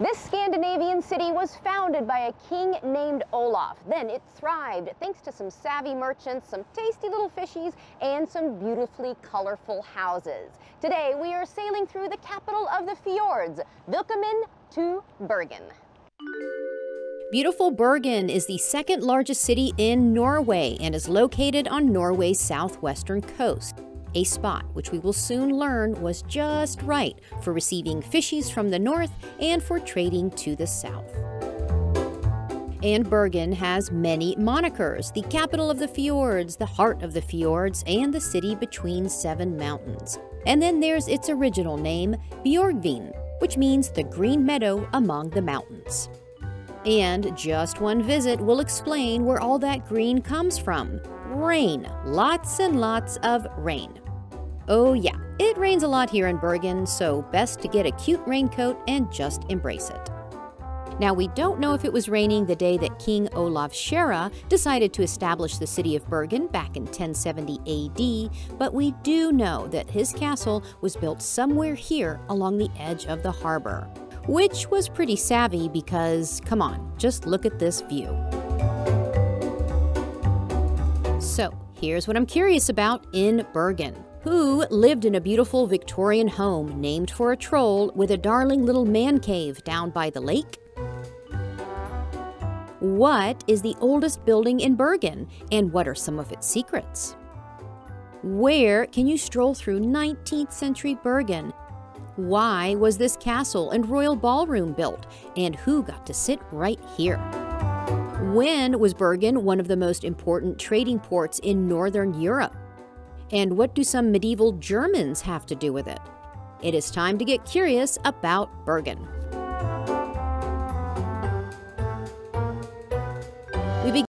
This Scandinavian city was founded by a king named Olaf. Then it thrived thanks to some savvy merchants, some tasty little fishies, and some beautifully colorful houses. Today we are sailing through the capital of the fjords, Velkommen to Bergen. Beautiful Bergen is the second largest city in Norway and is located on Norway's southwestern coast a spot which we will soon learn was just right for receiving fishies from the north and for trading to the south. And Bergen has many monikers the capital of the fjords, the heart of the fjords, and the city between seven mountains. And then there's its original name, Bjorgvin, which means the green meadow among the mountains. And just one visit will explain where all that green comes from rain. Lots and lots of rain. Oh, yeah, it rains a lot here in Bergen, so best to get a cute raincoat and just embrace it. Now, we don't know if it was raining the day that King Olav Kyrre decided to establish the city of Bergen back in 1070 AD, but we do know that his castle was built somewhere here along the edge of the harbor. Which was pretty savvy because, come on, just look at this view. So, here's what I'm curious about in Bergen who lived in a beautiful Victorian home named for a troll with a darling little man cave down by the lake? What is the oldest building in Bergen, and what are some of its secrets? Where can you stroll through 19th century Bergen? Why was this castle and royal ballroom built, and who got to sit right here? When was Bergen one of the most important trading ports in Northern Europe? And what do some medieval Germans have to do with it? It is time to get curious about Bergen.